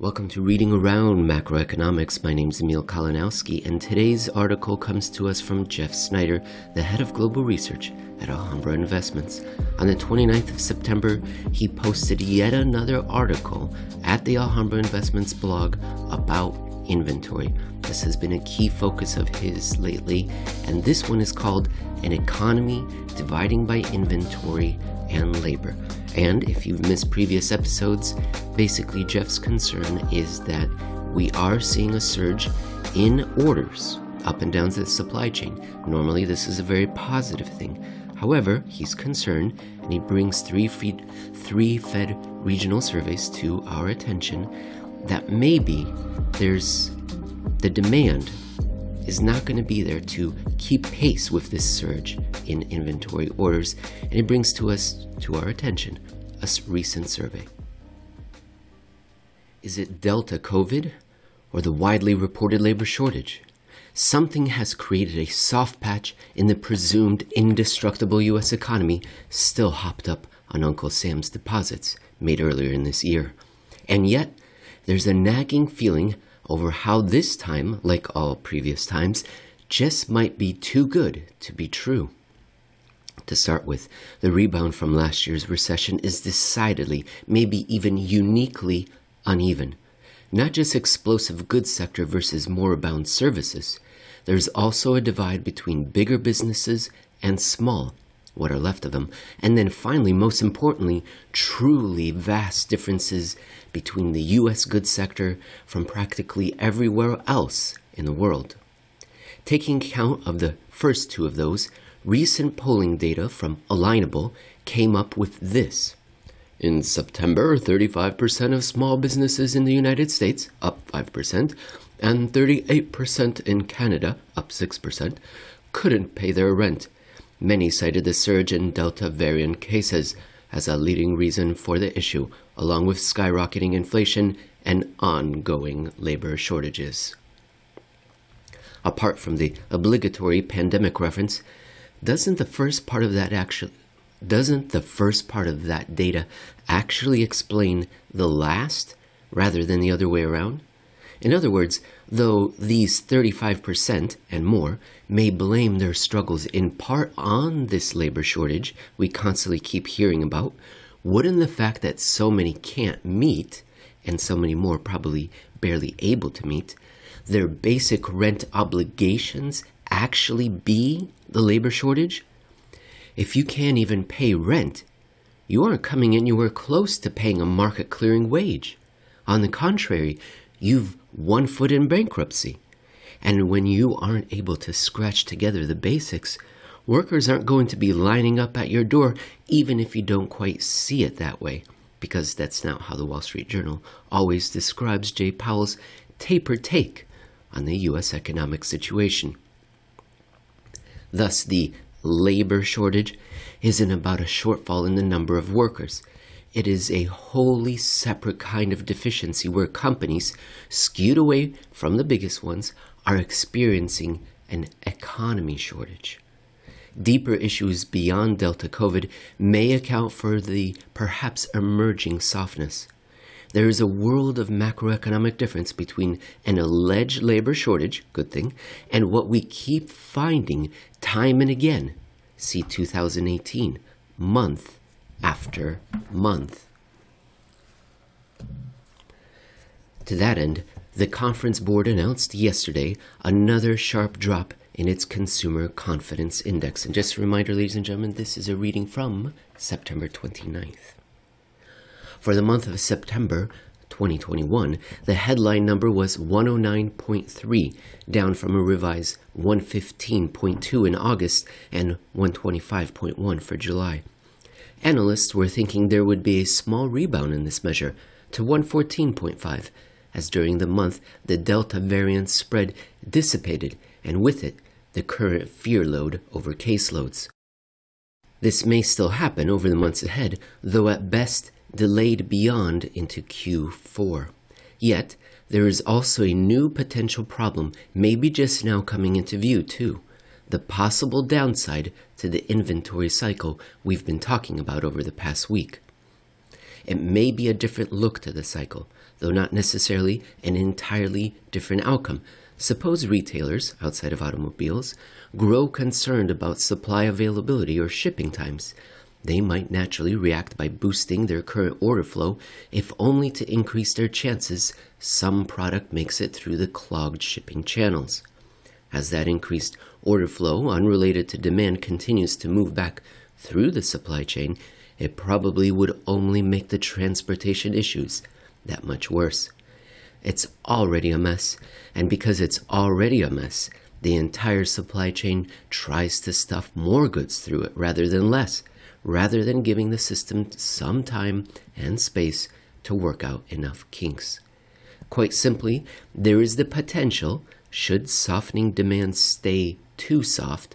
Welcome to Reading Around Macroeconomics. My name is Emil Kalinowski, and today's article comes to us from Jeff Snider, the head of global research at Alhambra Investments. On the 29th of September, he posted yet another article at the Alhambra Investments blog about inventory. This has been a key focus of his lately, and this one is called An Economy Dividing by Inventory and Labor. And if you've missed previous episodes, basically Jeff's concern is that we are seeing a surge in orders up and down the supply chain. Normally, this is a very positive thing. However, he's concerned and he brings three, feed, three Fed regional surveys to our attention that maybe there's the demand is not going to be there to keep pace with this surge in inventory orders, and it brings to us to our attention a recent survey. Is it Delta COVID or the widely reported labor shortage? Something has created a soft patch in the presumed indestructible U.S. economy still hopped up on Uncle Sam's deposits made earlier in this year. And yet, there's a nagging feeling over how this time, like all previous times, just might be too good to be true. To start with, the rebound from last year's recession is decidedly, maybe even uniquely, uneven. Not just explosive goods sector versus more bound services, there's also a divide between bigger businesses and small, what are left of them, and then finally, most importantly, truly vast differences between the U.S. goods sector from practically everywhere else in the world. Taking account of the first two of those, recent polling data from Alignable came up with this. In September, 35% of small businesses in the United States, up 5%, and 38% in Canada, up 6%, couldn't pay their rent. Many cited the surge in Delta variant cases as a leading reason for the issue, along with skyrocketing inflation and ongoing labor shortages. Apart from the obligatory pandemic reference, doesn't the first part of that actually doesn't the first part of that data actually explain the last rather than the other way around? In other words, though these 35% and more may blame their struggles in part on this labor shortage we constantly keep hearing about, wouldn't the fact that so many can't meet, and so many more probably barely able to meet, their basic rent obligations actually be the labor shortage? If you can't even pay rent, you aren't coming anywhere close to paying a market clearing wage. On the contrary, you've one foot in bankruptcy. And when you aren't able to scratch together the basics, workers aren't going to be lining up at your door, even if you don't quite see it that way, because that's not how the Wall Street Journal always describes Jay Powell's taper take on the U.S. economic situation. Thus, the labor shortage isn't about a shortfall in the number of workers. It is a wholly separate kind of deficiency where companies, skewed away from the biggest ones, are experiencing an economy shortage. Deeper issues beyond Delta COVID may account for the perhaps emerging softness. There is a world of macroeconomic difference between an alleged labor shortage, good thing, and what we keep finding time and again. See 2018, month after month. To that end, the conference board announced yesterday another sharp drop in its consumer confidence index. And just a reminder, ladies and gentlemen, this is a reading from September 29th. For the month of September 2021, the headline number was 109.3, down from a revised 115.2 in August and 125.1 for July. Analysts were thinking there would be a small rebound in this measure to 114.5, as during the month the Delta variant spread dissipated, and with it, the current fear load over caseloads. This may still happen over the months ahead, though at best delayed beyond into Q4. Yet, there is also a new potential problem, maybe just now coming into view, too the possible downside to the inventory cycle we've been talking about over the past week. It may be a different look to the cycle, though not necessarily an entirely different outcome. Suppose retailers, outside of automobiles, grow concerned about supply availability or shipping times. They might naturally react by boosting their current order flow, if only to increase their chances some product makes it through the clogged shipping channels. As that increased order flow, unrelated to demand, continues to move back through the supply chain, it probably would only make the transportation issues that much worse. It's already a mess, and because it's already a mess, the entire supply chain tries to stuff more goods through it rather than less, rather than giving the system some time and space to work out enough kinks. Quite simply, there is the potential, should softening demand stay too soft,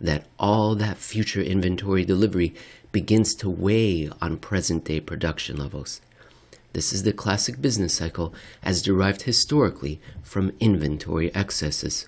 that all that future inventory delivery begins to weigh on present day production levels. This is the classic business cycle as derived historically from inventory excesses.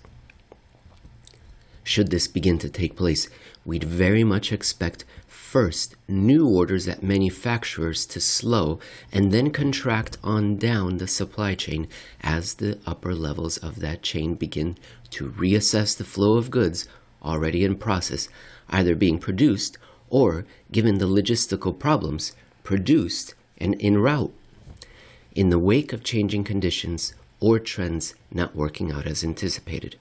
Should this begin to take place, we'd very much expect first new orders at manufacturers to slow and then contract on down the supply chain as the upper levels of that chain begin to reassess the flow of goods already in process, either being produced or, given the logistical problems, produced and en route. In the wake of changing conditions or trends not working out as anticipated.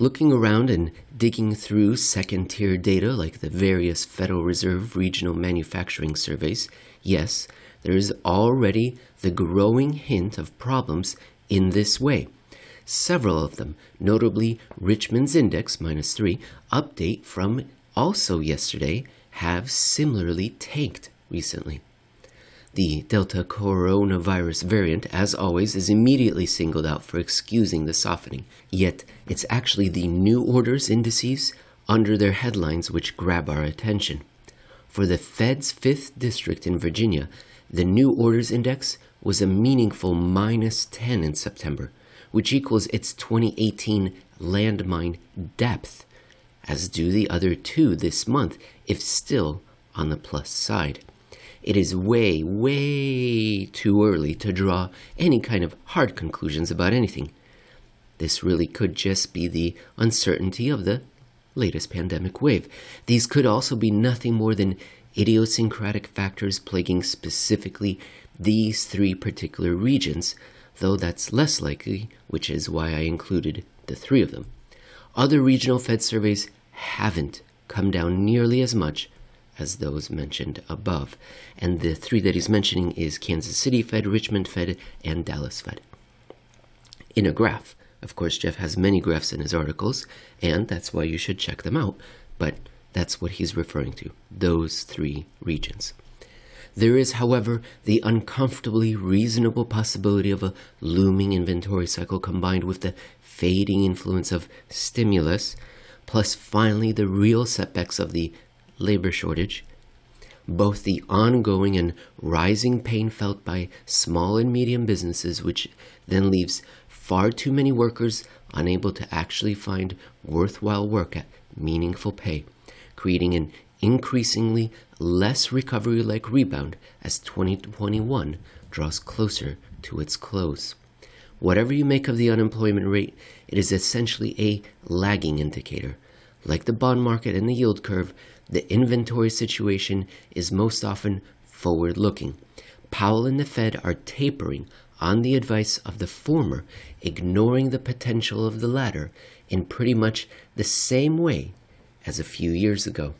Looking around and digging through second tier data like the various Federal Reserve regional manufacturing surveys, yes, there is already the growing hint of problems in this way. Several of them, notably Richmond's Index minus 3, update from also yesterday, have similarly tanked recently. The Delta coronavirus variant, as always, is immediately singled out for excusing the softening. Yet, it's actually the new orders indices under their headlines which grab our attention. For the Fed's 5th district in Virginia, the new orders index was a meaningful minus 10 in September, which equals its 2018 landmine depth, as do the other two this month, if still on the plus side it is way, way too early to draw any kind of hard conclusions about anything. This really could just be the uncertainty of the latest pandemic wave. These could also be nothing more than idiosyncratic factors plaguing specifically these three particular regions, though that's less likely, which is why I included the three of them. Other regional Fed surveys haven't come down nearly as much as those mentioned above. And the three that he's mentioning is Kansas City Fed, Richmond Fed, and Dallas Fed. In a graph, of course, Jeff has many graphs in his articles, and that's why you should check them out, but that's what he's referring to, those three regions. There is, however, the uncomfortably reasonable possibility of a looming inventory cycle combined with the fading influence of stimulus, plus finally the real setbacks of the labor shortage, both the ongoing and rising pain felt by small and medium businesses, which then leaves far too many workers unable to actually find worthwhile work at meaningful pay, creating an increasingly less recovery like rebound as 2021 draws closer to its close. Whatever you make of the unemployment rate, it is essentially a lagging indicator. Like the bond market and the yield curve, the inventory situation is most often forward looking. Powell and the Fed are tapering on the advice of the former, ignoring the potential of the latter in pretty much the same way as a few years ago.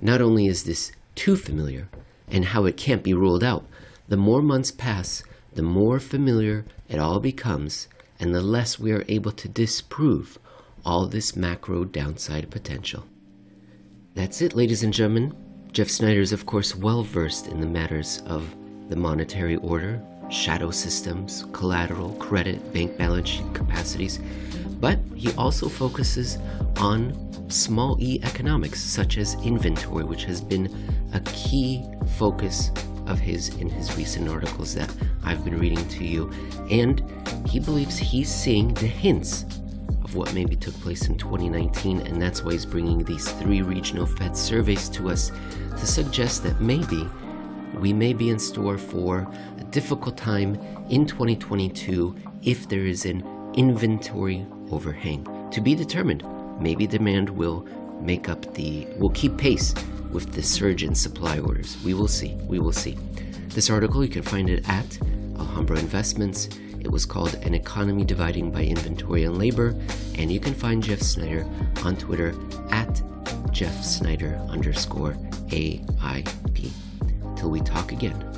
Not only is this too familiar, and how it can't be ruled out, the more months pass, the more familiar it all becomes, and the less we are able to disprove all this macro downside potential. That's it, ladies and gentlemen. Jeff Snider is, of course, well versed in the matters of the monetary order, shadow systems, collateral, credit, bank balance sheet capacities, but he also focuses on small e economics, such as inventory, which has been a key focus of his in his recent articles that I've been reading to you. And he believes he's seeing the hints of what maybe took place in 2019, and that's why he's bringing these three regional Fed surveys to us to suggest that maybe we may be in store for a difficult time in 2022 if there is an inventory overhang. To be determined, maybe demand will make up the will keep pace with the surge in supply orders. We will see. We will see. This article you can find it at Alhambra Investments. It was called An Economy Dividing by Inventory and Labor, and you can find Jeff Snider on Twitter at Jeff Snider underscore AIP. Till we talk again.